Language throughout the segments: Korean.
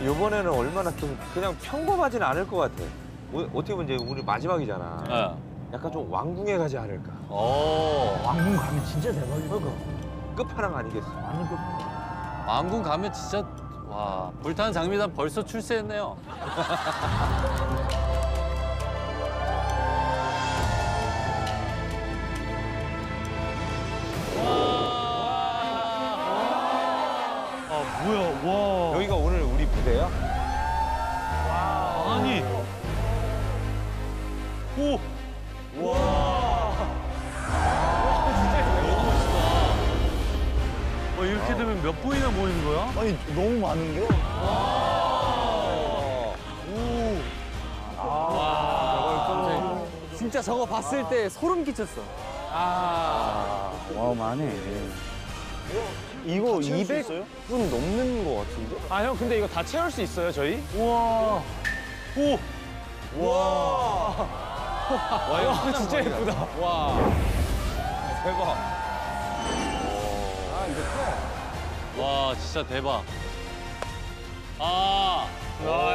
이번에는 얼마나 좀 그냥 평범하진 않을 것 같아. 오- 어떻게 보면 이제 우리 마지막이잖아. 네. 약간 좀 왕궁에 가지 않을까. 오. 왕궁 가면 진짜 대박이다. 그거. 끝판왕 아니겠어. 완전 그 왕궁 가면 진짜 와 불타는 장미단 벌써 출세했네요. 아 뭐야 와. 무대야? 아니. 오. 와. 이렇게 되면 몇 분이나 모이는 거야? 아니 너무 많은 게. 진짜 저거 봤을 때 소름 끼쳤어. 어마어마하네. 이거 200분 넘는 거 같은데? 아 형 근데 이거 다 채울 수 있어요 저희? 우와. 오. 와 이거 진짜 예쁘다. 와. 대박. 와 진짜 대박. 아. 와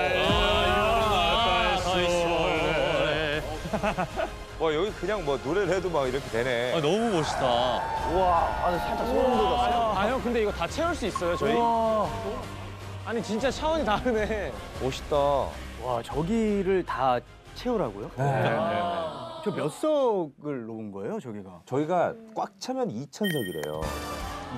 여기 그냥 뭐 노래를 해도 막 이렇게 되네. 아, 너무 멋있다. 와, 아, 살짝 소름 돋았어요. 아형 근데 이거 다 채울 수 있어요 저희? 아니 진짜 차원이 다르네. 멋있다. 와, 저기를 다 채우라고요? 저몇 석을 놓은 거예요, 저기가? 저희가 꽉 차면 2천석이래요.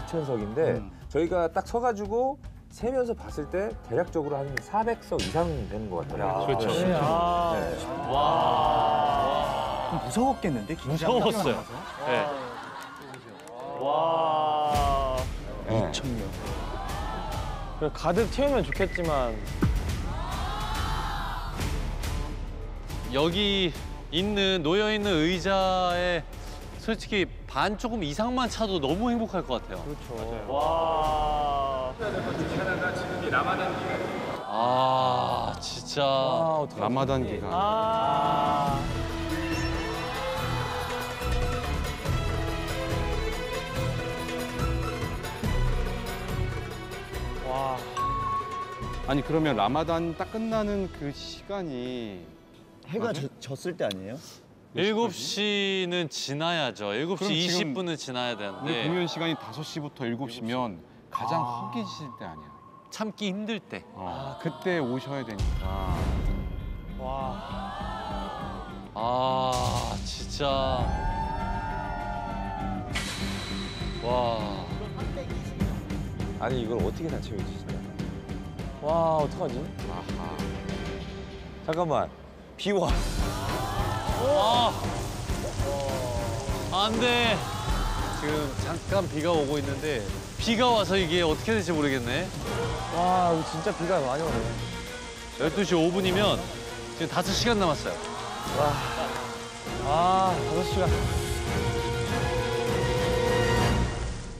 2천석인데 음. 저희가 딱 서가지고 세면서 봤을 때 대략적으로 한 400석 이상 되는 것 같아요. 그렇죠. 네. 아. 네. 좀 무서웠겠는데, 무서웠어요. 네. 와. 네. 2,000명. 그래, 가득 채우면 좋겠지만 여기 있는 놓여 있는 의자에 솔직히 반 조금 이상만 차도 너무 행복할 것 같아요. 그렇죠. 와. 아 진짜. 아 어떡하지? 라마단 기간. 아. 와. 아니 그러면 라마단 딱 끝나는 그 시간이 해가 져, 졌을 때 아니에요? 7시는 지나야죠. 7시 그럼 지금 20분은 지나야 우리 되는데 공연 시간이 5시부터 7시면 가장 허기질 때 아니야. 참기 힘들 때. 어. 그때 오셔야 되니까. 와. 아 진짜. 와. 아니 이걸 어떻게 다 채우지 진짜. 와 어떡하지? 아하. 잠깐만. 비와. 아. 안 돼. 지금 잠깐 비가 오고 있는데 비가 와서 이게 어떻게 될지 모르겠네. 와 이거 진짜 비가 많이 오네. 12시 5분이면 지금 5시간 남았어요. 아 다섯 시간.